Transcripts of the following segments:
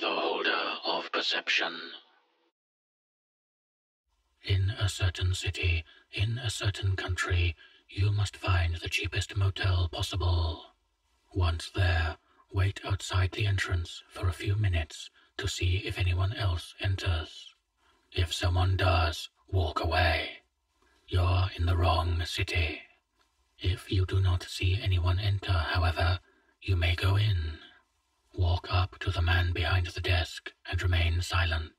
the holder of perception. In a certain city, in a certain country, you must find the cheapest motel possible. Once there, wait outside the entrance for a few minutes to see if anyone else enters. If someone does, walk away. You're in the wrong city. If you do not see anyone enter, however, you may go in. Walk up to the man behind the desk and remain silent.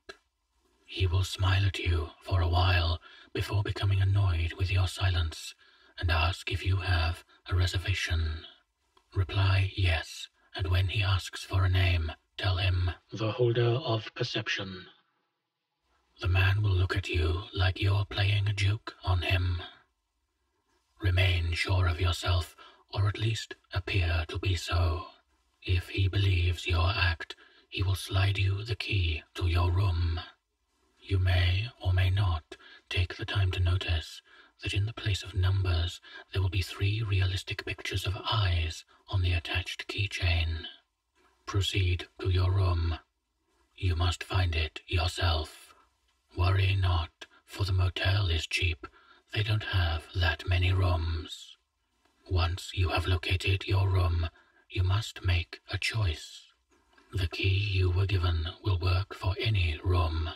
He will smile at you for a while before becoming annoyed with your silence and ask if you have a reservation. Reply yes, and when he asks for a name, tell him The holder of perception. the man will look at you like you're playing a joke on him. Remain sure of yourself, or at least appear to be so. If he believes your act, he will slide you the key to your room. You may or may not take the time to notice that in the place of numbers there will be three realistic pictures of eyes on the attached keychain. Proceed to your room. You must find it yourself. Worry not, for the motel is cheap. They don't have that many rooms. Once you have located your room, you must make a choice. The key you were given will work for any room.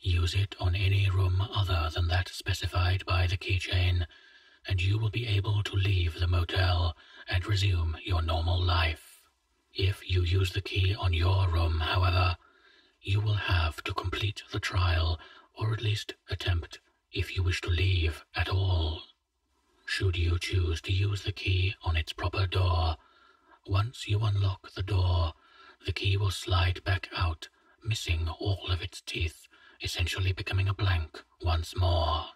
Use it on any room other than that specified by the keychain, and you will be able to leave the motel and resume your normal life. If you use the key on your room, however, you will have to complete the trial, or at least attempt if you wish to leave at all. Should you choose to use the key on its proper door, once you unlock the door, the key will slide back out, missing all of its teeth, essentially becoming a blank once more.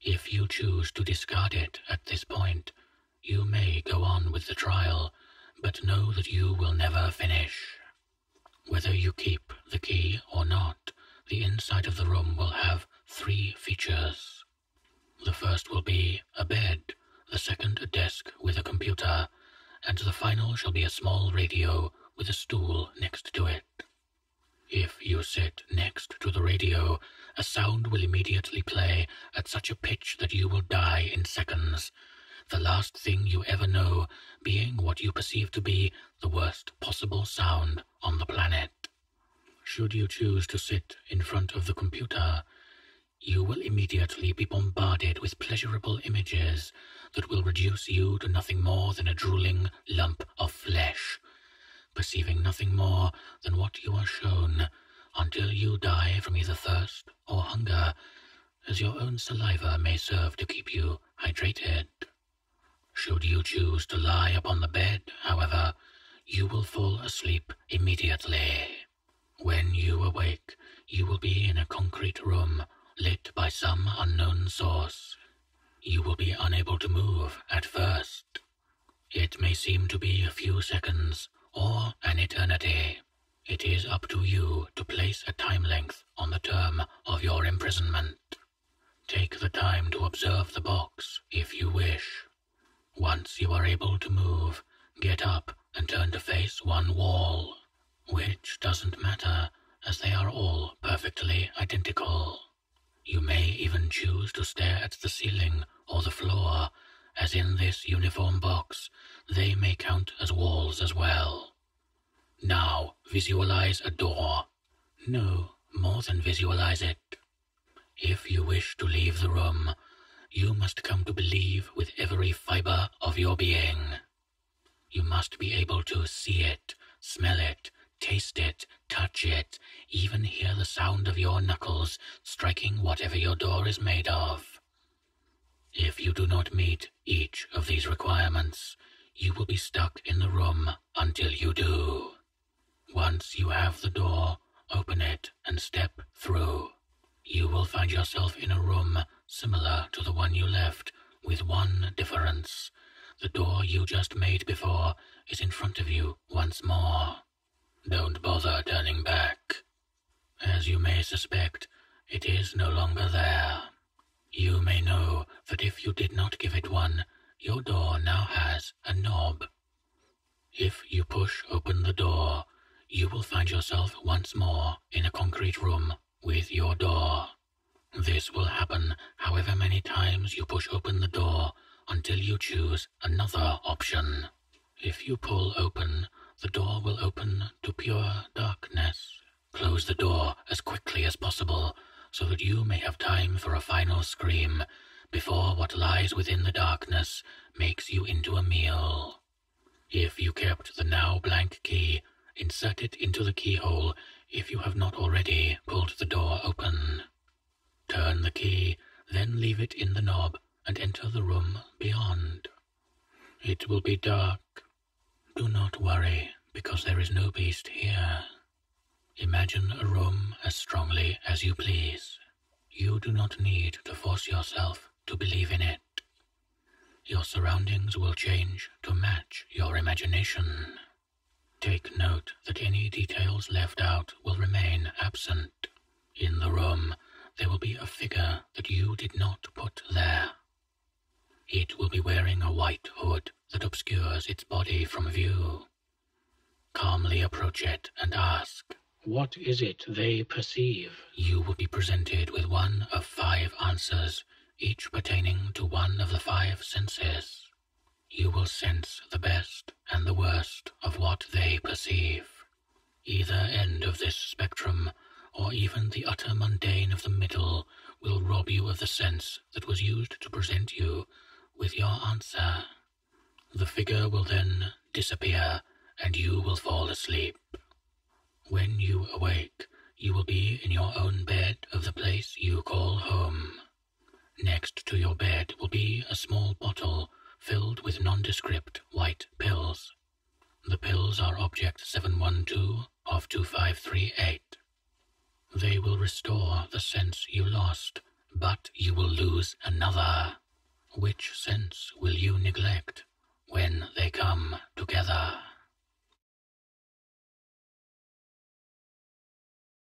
If you choose to discard it at this point, you may go on with the trial, but know that you will never finish. Whether you keep the key or not, the inside of the room will have three features. The first will be a bed, the second a desk with a computer, and the final shall be a small radio with a stool next to it. If you sit next to the radio, a sound will immediately play at such a pitch that you will die in seconds, the last thing you ever know being what you perceive to be the worst possible sound on the planet. Should you choose to sit in front of the computer, you will immediately be bombarded with pleasurable images that will reduce you to nothing more than a drooling lump of flesh, perceiving nothing more than what you are shown until you die from either thirst or hunger, as your own saliva may serve to keep you hydrated. Should you choose to lie upon the bed, however, you will fall asleep immediately. When you awake, you will be in a concrete room lit by some unknown source. You will be unable to move at first. It may seem to be a few seconds or an eternity. It is up to you to place a time length on the term of your imprisonment. Take the time to observe the box if you wish. Once you are able to move, get up and turn to face one wall, which doesn't matter as they are all perfectly identical. You may even choose to stare at the ceiling or the floor, as in this uniform box, they may count as walls as well. Now visualize a door. No, more than visualize it. If you wish to leave the room, you must come to believe with every fiber of your being. You must be able to see it, smell it, taste it, touch it, even hear the sound of your knuckles striking whatever your door is made of. If you do not meet each of these requirements, you will be stuck in the room until you do. Once you have the door, open it and step through. You will find yourself in a room similar to the one you left, with one difference. The door you just made before is in front of you once more. Don't bother turning back. As you may suspect, it is no longer there. You may know that if you did not give it one, your door now has a knob. If you push open the door, you will find yourself once more in a concrete room with your door. This will happen however many times you push open the door until you choose another option. If you pull open, the door will open to pure darkness. Close the door as quickly as possible so that you may have time for a final scream before what lies within the darkness makes you into a meal. If you kept the now blank key, insert it into the keyhole if you have not already pulled the door open. Turn the key, then leave it in the knob and enter the room beyond. It will be dark. Do not worry, because there is no beast here. Imagine a room as strongly as you please. You do not need to force yourself to believe in it. Your surroundings will change to match your imagination. Take note that any details left out will remain absent. In the room, there will be a figure that you did not put there. It will be wearing a white hood that obscures its body from view. Calmly approach it and ask, What is it they perceive? You will be presented with one of five answers, each pertaining to one of the five senses. You will sense the best and the worst of what they perceive. Either end of this spectrum, or even the utter mundane of the middle, will rob you of the sense that was used to present you with your answer. The figure will then disappear, and you will fall asleep. When you awake, you will be in your own bed of the place you call home. To your bed will be a small bottle filled with nondescript white pills. The pills are Object 712 of 2538. They will restore the sense you lost, but you will lose another. Which sense will you neglect when they come